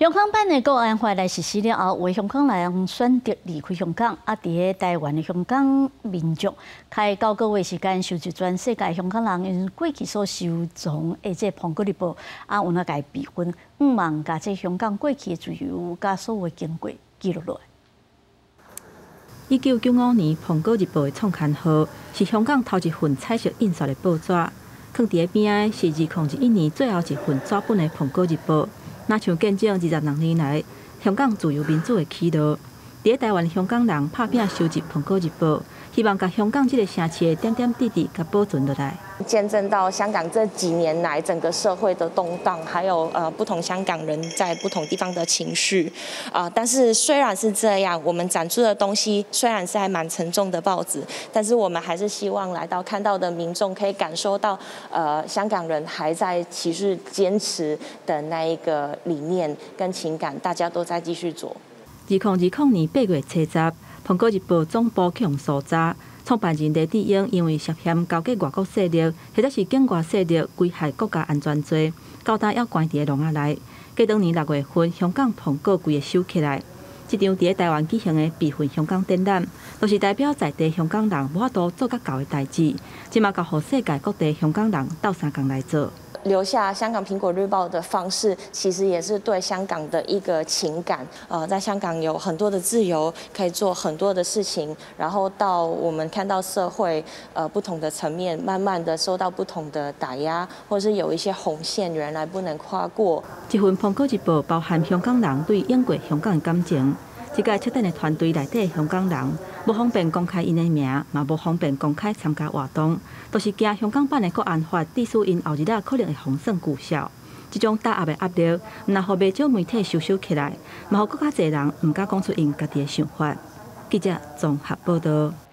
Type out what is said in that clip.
香港版的国安法来实施了后，为香港人选择离开香港，啊，伫台湾的香港民众开九个月时间收集全世界香港人因过去所收藏的这苹果日报，啊，有那个备份，五万加这香港过去的自由加所有经过记录落来。一九九五年，《苹果日报》的创刊号是香港头一份彩色印刷的报纸，放伫边仔是二零一一年最后一份纸本的《苹果日报》。那像见证二十六年来香港自由民主的起落，伫台湾香港人拍拼收集《苹果日报》。希望把香港这个城市的点点滴滴给保存落来。见证到香港这几年来整个社会的动荡，还有呃不同香港人在不同地方的情绪啊。但是虽然是这样，我们展出的东西虽然是还蛮沉重的报纸，但是我们还是希望来到看到的民众可以感受到呃香港人还在持续坚持的那一个理念跟情感，大家都在继续做。二零二零年八月七十。《苹果日报》总部去用搜查，创办人李志英因为涉嫌交给外国势力，或者是境外势力危害国家安全罪，交代要关伫笼仔内。过当年六月份，香港苹果规个收起来。这场伫台湾举行的备份香港展览，都是代表在地香港人无法度做较够的代志，即嘛甲互世界各地香港人斗相共来做。留下香港苹果日报的方式，其实也是对香港的一个情感。呃，在香港有很多的自由，可以做很多的事情。然后到我们看到社会呃不同的层面，慢慢的受到不同的打压，或是有一些红线原来不能跨过。这份苹果日报包含香港人对英国香港的感情。这个出等的团队内底香港人，无方便公开因的名，嘛无方便公开参加活动，都是惊香港版的国安法，致使因后日仔可能会风声巨小。这种大压的压力，毋但互袂少媒体收收起来，嘛互更加侪人毋敢讲出因家己的想法。记者综合报道。